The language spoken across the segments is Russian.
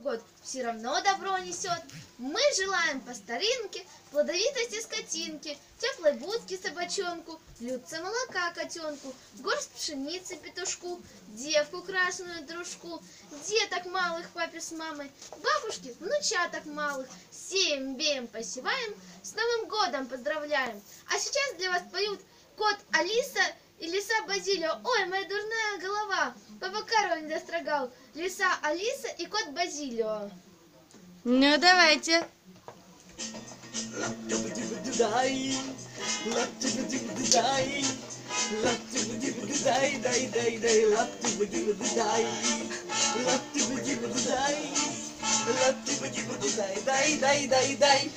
год все равно добро несет. Мы желаем по старинке плодовитости скотинки, теплой будки собачонку, блюдца молока котенку, горсть пшеницы петушку, девку красную дружку, деток малых папе с мамой, бабушки, внучаток малых, сеем, беем, посеваем, с Новым годом поздравляем. А сейчас для вас поют кот Алиса и лиса Базилио. Ой, моя дурная голова, папа Карло не дострогал. Лиса Алиса и кот Базилио. Ну, давайте. Дай, дай, дай, дай, дай,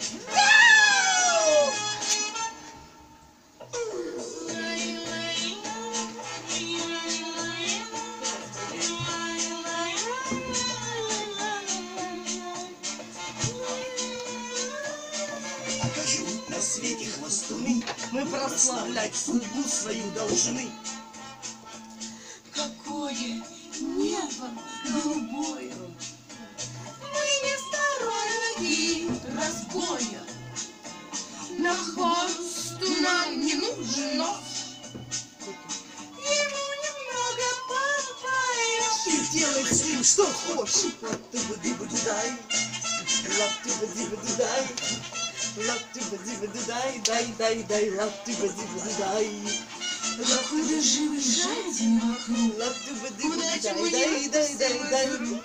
свете хвостуны, мы прославлять судьбу свою должны. Какое небо голубое! Мы не сторонники разбоя. На хвосту нам не нужен нос. Ему немного попаешь. И делай с ним что хочешь. Лап-тыба-диба-дай, лап-тыба-диба-дай, лап-тыба-диба-дай, дай, дай, лапти типа, бади типа, бади дай, дай, дай, дай, лапти типа, бади бади дай. Какой ты живый жадин вокруг. Лапти бади бади дай, дай, дай, дай, дай.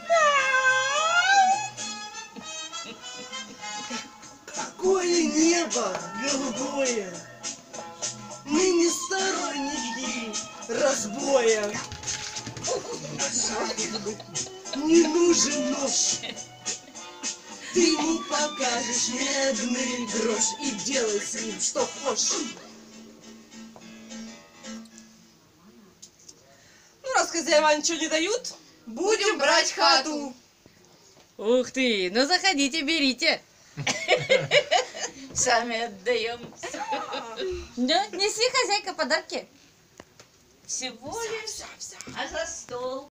Какое небо голубое! Мы не сторонники разбоя. Не нужен нож. Ты ему покажешь медный грош и делай с ним что хочешь. Ну, раз хозяева ничего не дают, будем брать хату. Ух ты, ну заходите, берите. Сами отдаем. Да, неси, хозяйка, подарки. Всего лишь. А за стол?